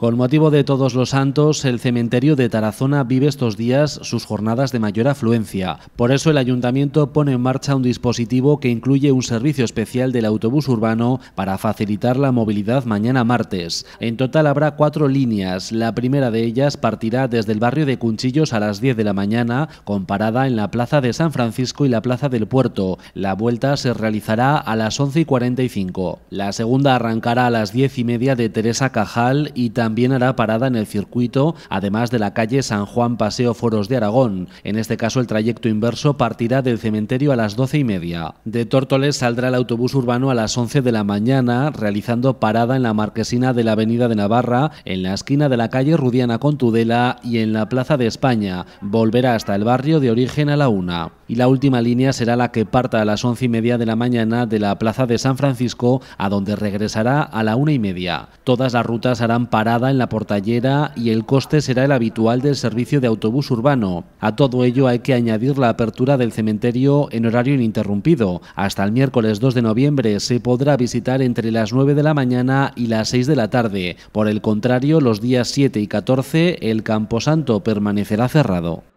Con motivo de todos los santos, el cementerio de Tarazona vive estos días sus jornadas de mayor afluencia. Por eso el ayuntamiento pone en marcha un dispositivo que incluye un servicio especial del autobús urbano para facilitar la movilidad mañana martes. En total habrá cuatro líneas. La primera de ellas partirá desde el barrio de Cunchillos a las 10 de la mañana, con parada en la plaza de San Francisco y la plaza del Puerto. La vuelta se realizará a las 11 y 45. La segunda arrancará a las 10 y media de Teresa Cajal y también también hará parada en el circuito, además de la calle San Juan Paseo Foros de Aragón. En este caso, el trayecto inverso partirá del cementerio a las doce y media. De Tórtoles saldrá el autobús urbano a las 11 de la mañana, realizando parada en la marquesina de la Avenida de Navarra, en la esquina de la calle Rudiana con Tudela y en la Plaza de España. Volverá hasta el barrio de origen a la una. Y la última línea será la que parta a las once y media de la mañana de la Plaza de San Francisco, a donde regresará a la una y media. Todas las rutas harán en la portallera y el coste será el habitual del servicio de autobús urbano. A todo ello hay que añadir la apertura del cementerio en horario ininterrumpido. Hasta el miércoles 2 de noviembre se podrá visitar entre las 9 de la mañana y las 6 de la tarde. Por el contrario, los días 7 y 14 el Camposanto permanecerá cerrado.